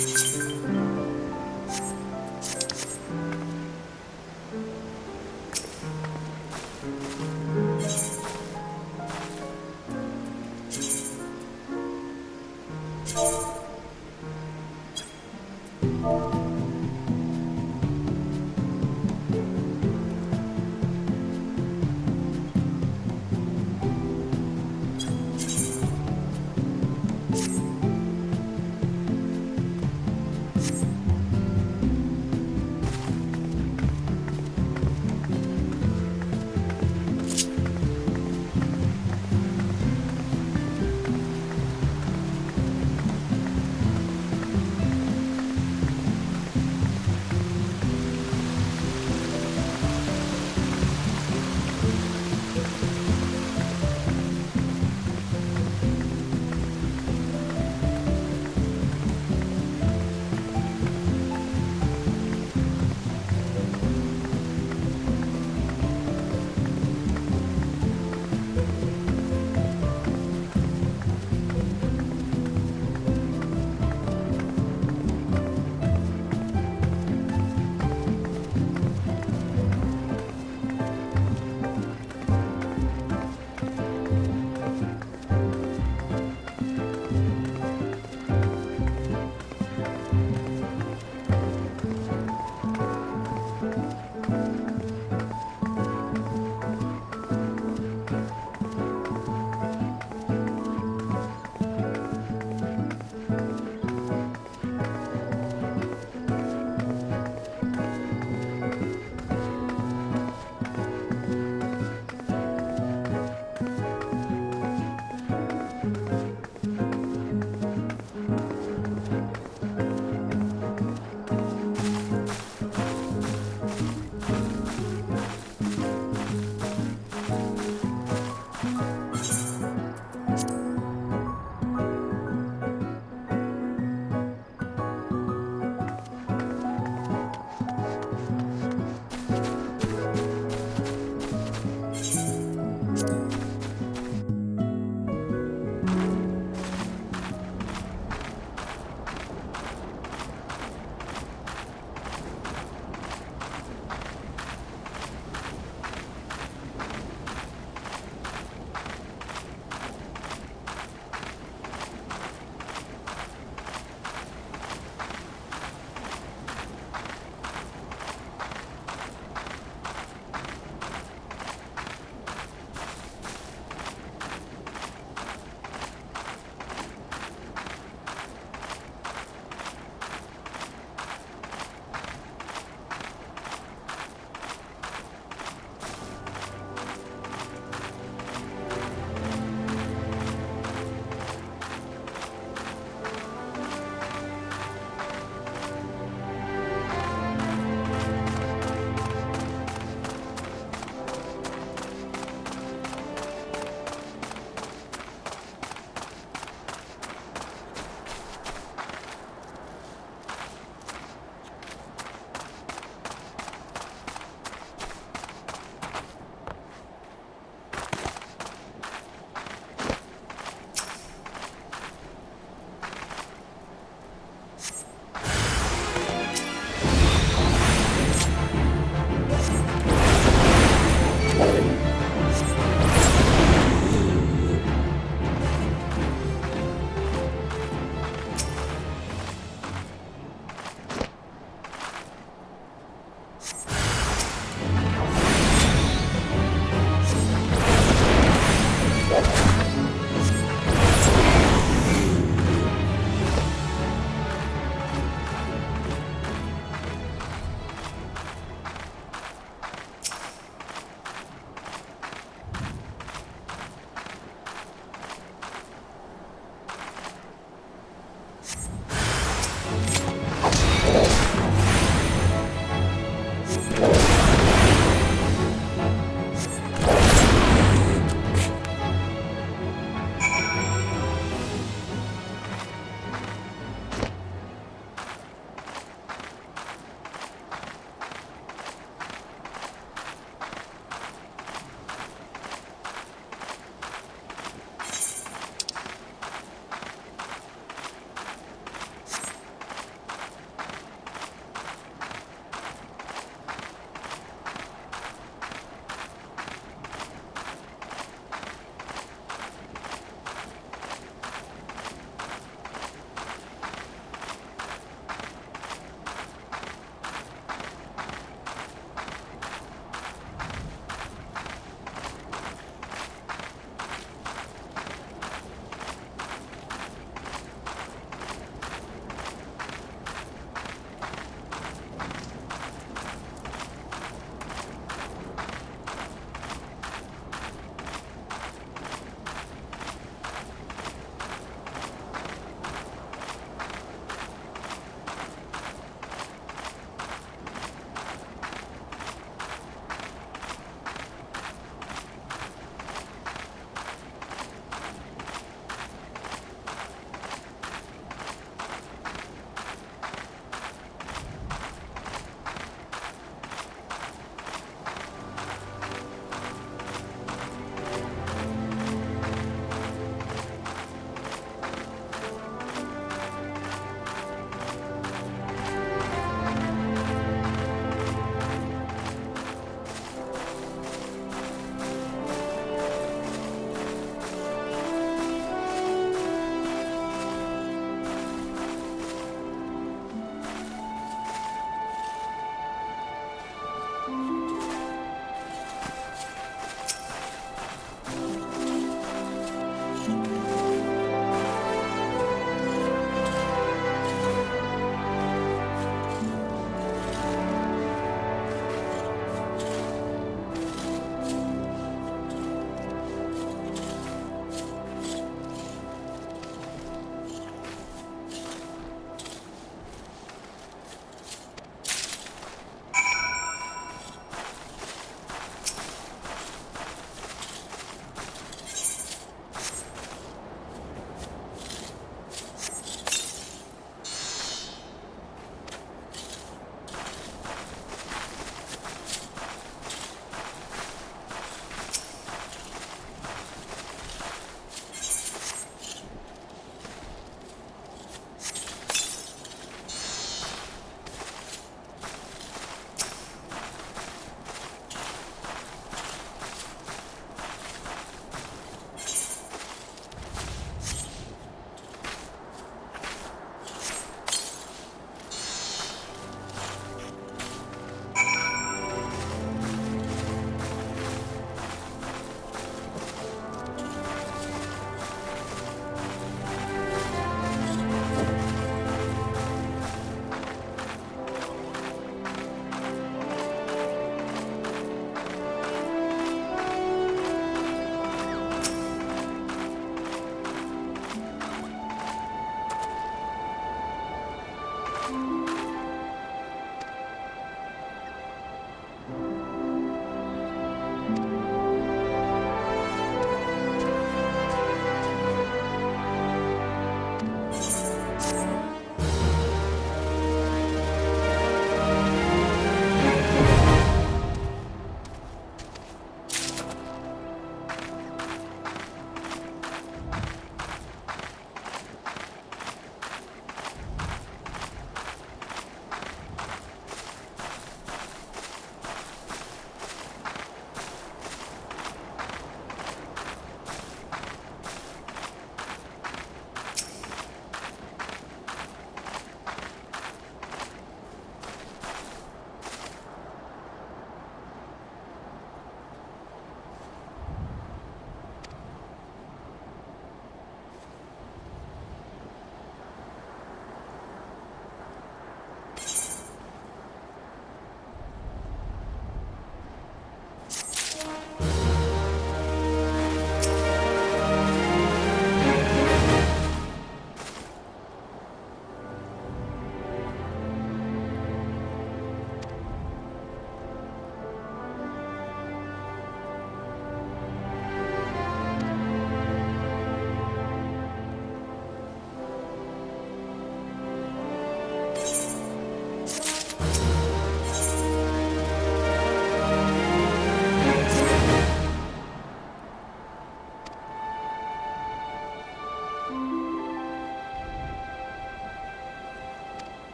Thank